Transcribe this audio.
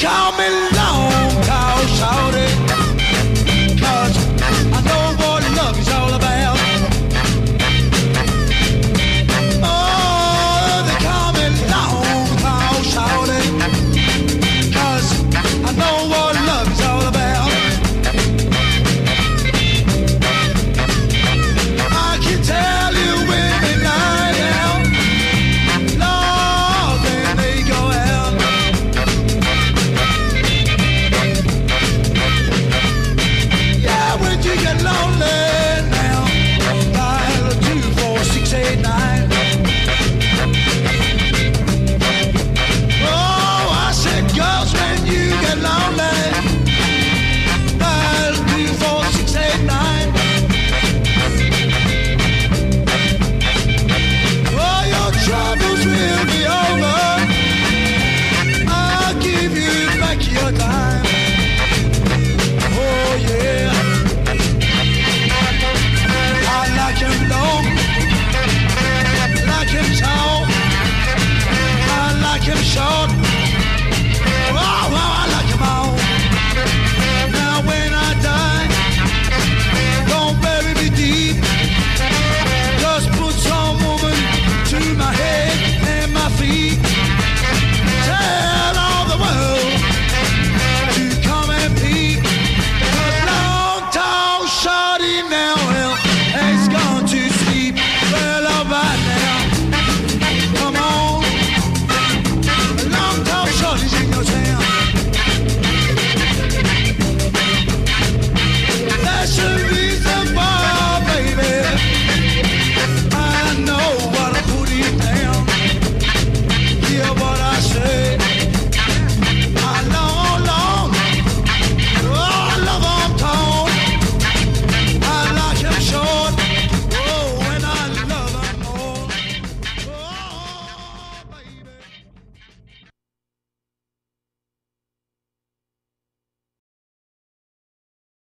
call me goodbye.